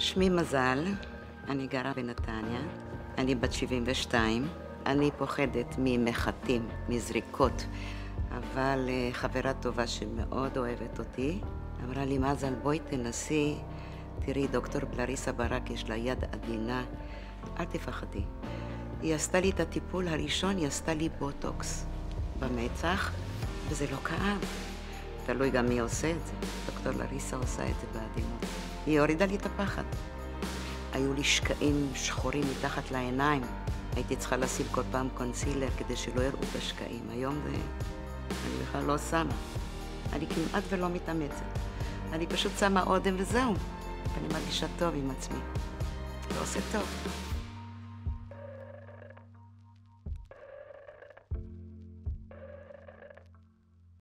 שמי מזל, אני גרה בנתניה, אני בת 72, אני פוחדת ממחטים, מזריקות, אבל אה, חברה טובה שמאוד אוהבת אותי, אמרה לי, מזל, בואי תנסי, תראי, דוקטור בלריסה ברק, יש לה יד עדינה, אל תפחדי. היא עשתה לי את הטיפול הראשון, היא עשתה לי בוטוקס במצח, וזה לא כאב. תלוי גם מי עושה את זה. דוקטור לריסה עושה את זה בעדינות. היא הורידה לי את הפחד. היו לי שקעים שחורים מתחת לעיניים. הייתי צריכה לשים כל פעם קונסילר כדי שלא יראו את השקעים. היום זה... אני בכלל לא שמה. אני כמעט ולא מתאמצת. אני פשוט שמה אודם וזהו. ואני מרגישה טוב עם עצמי. זה עושה טוב.